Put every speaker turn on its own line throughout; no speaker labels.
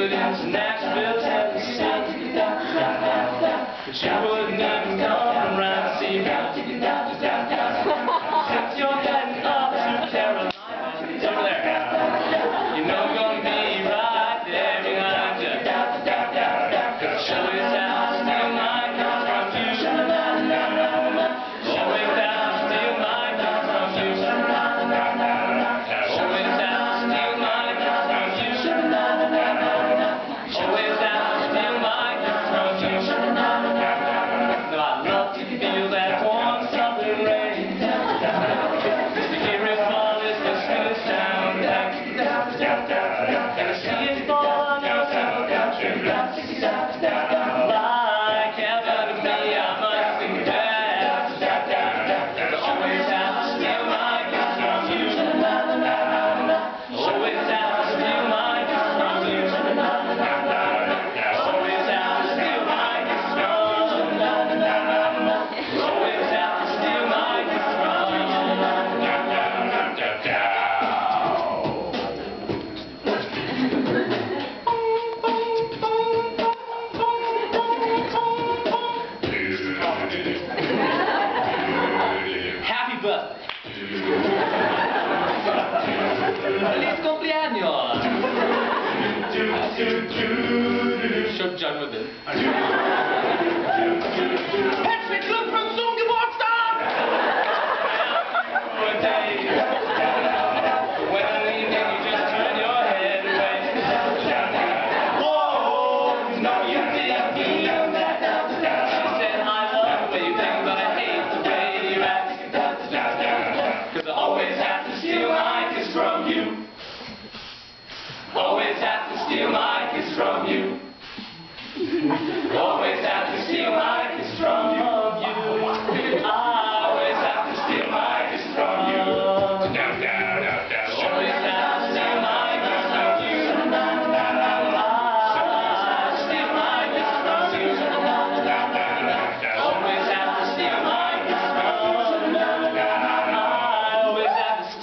good as Nashville, Tennessee. But you would never know. stop, stop. Cuba. Feliz cumpleaños! Shut John with it.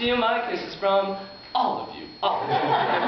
you, my kiss is from all of you. All of you.